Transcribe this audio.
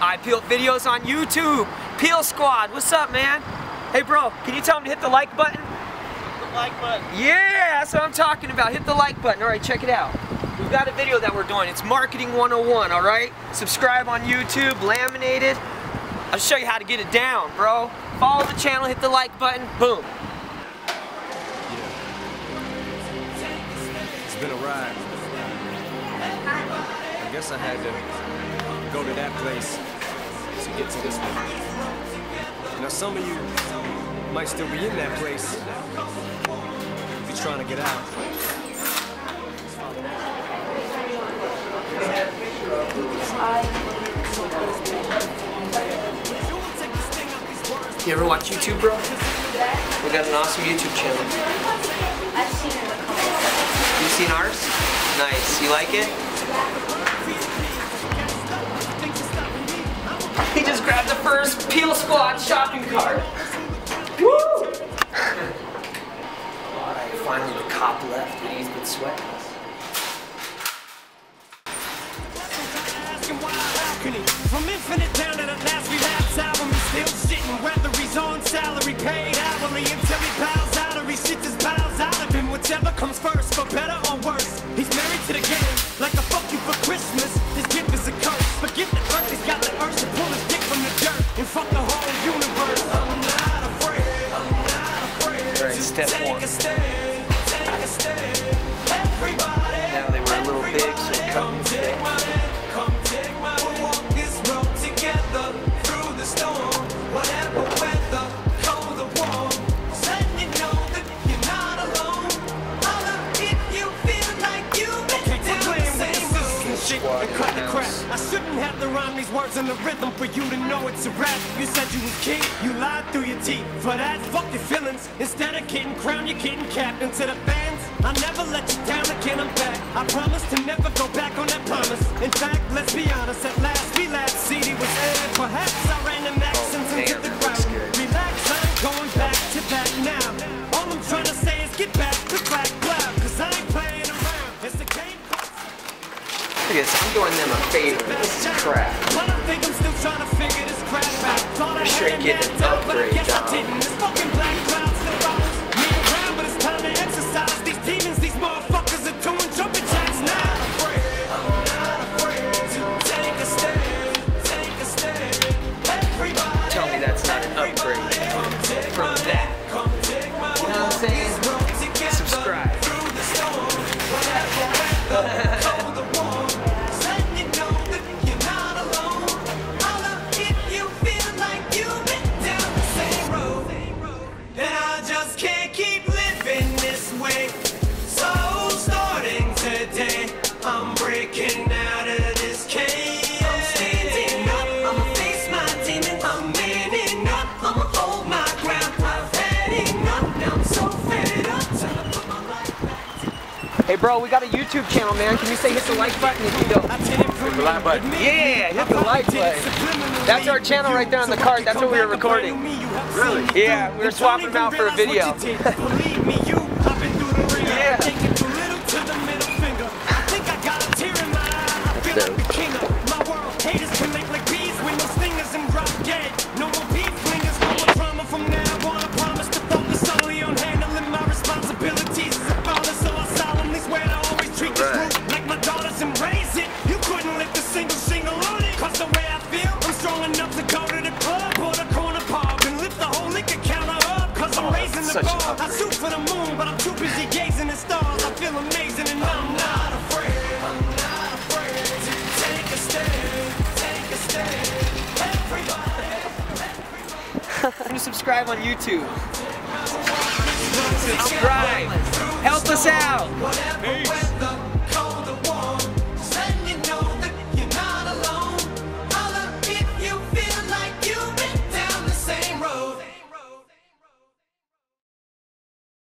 Eyepeal videos on YouTube. Peal Squad, what's up, man? Hey, bro, can you tell him to hit the like button? The like button. Yeah, that's what I'm talking about. Hit the like button. All right, check it out. We've got a video that we're doing. It's Marketing 101, all right? Subscribe on YouTube, laminated. I'll show you how to get it down, bro. Follow the channel, hit the like button, boom. It's been a ride. I guess I had to go to that place to get to this one. Now some of you might still be in that place if you're trying to get out. You ever watch YouTube, bro? We got an awesome YouTube channel. I've seen it You seen ours? Nice. You like it? He just grabbed the first Peal Squad shopping cart. Woo! Alright, finally the cop left and he's been sweating. From infinite down to the last relapse album, he's still shitting. Whether he's on salary, paid hourly, until he bows out or he shits his bowels out of him. Whichever comes first, step one. Shit, and cut the crap. I shouldn't have to rhyme these words in the rhythm for you to know it's a rap. You said you was king, you lied through your teeth. For that, fuck your feelings. Instead of getting crowned, you're getting capped. To the fans, I'll never let you down again, I'm back. I promise to never go back on that promise. In fact, let's be honest, at last we laughed. CD I'm doing them a favor. This is crap. but I think I'm still trying bro, we got a YouTube channel, man. Can you say hit the like button if you don't? I did it for the like button. Yeah, hit the like button. That's our channel right there on the card. That's what we were recording. Really? Yeah, we were swapping them out for a video. Believe to go to the club or the corner pub and lift the whole liquor counter up. Cause I'm oh, raising the such an bar. I shoot for the moon, but I'm too busy gazing at stars. I feel amazing and I'm not afraid. I'm not afraid to take a stand. Take a stand. Everybody. And subscribe on YouTube. Subscribe. Help us out. Whatever weather,